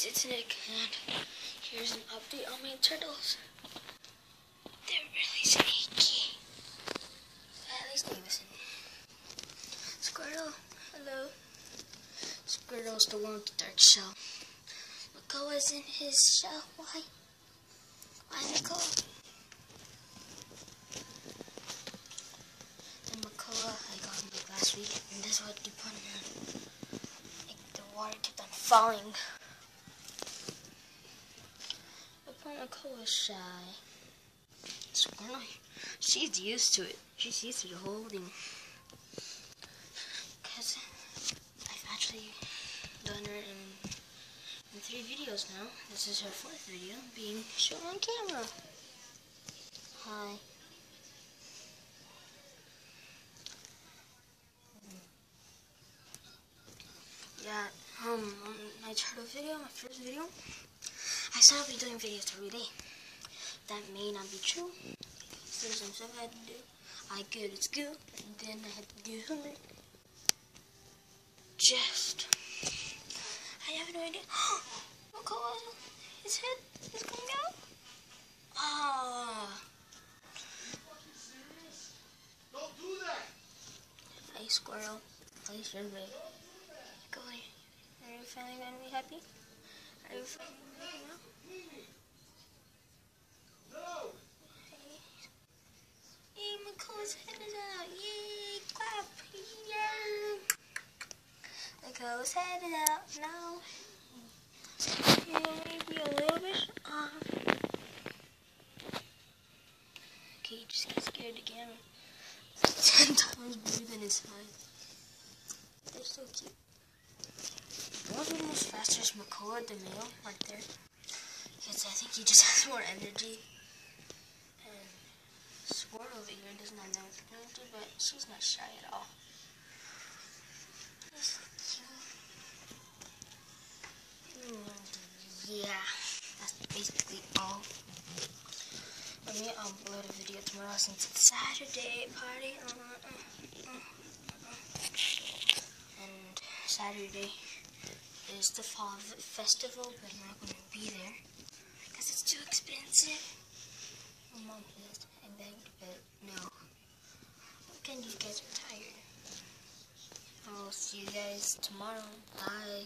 guys, it's Nick, and here's an update on my turtles. They're really sneaky. At least Davison. Squirtle, hello. Squirtle's the one with the dark shell. Makoa's in his shell. Why? Why Makoa? And Makoa, I got him last week, and that's what you put him Like the water kept on falling. Is shy. She's used to it. She's used to the whole thing. Because I've actually done her in, in three videos now. This is her fourth video being shown on camera. Hi. Yeah, um, my turtle video, my first video, I said I'll be doing videos every day. That may not be true. There's some stuff I had to do. I good at school, and then I had to do homework. Just, I have no idea. Look how his head is coming out. Ah. Don't do that. Hey, Squirtle. Place your leg. Go away. Are you finally gonna be happy? Now? No. Hey, Makoa's head is out. Yay! Clap! Yay! Makoa's head is out now. Want me a little bit? Uh, okay, you just get scared again. Ten times bigger than his height. They're so cute. To most faster is Makoa the male right there. Because I think he just has more energy. And Sword over here doesn't have that much energy, but she's not shy at all. Yeah, that's basically all. Let me upload a video tomorrow since it's Saturday party. Uh, uh, uh, uh. And Saturday is the fall festival, but I'm not going to be there because it's too expensive. My mom pissed. I begged, but no. Weekend, you guys are tired. I'll see you guys tomorrow. Bye.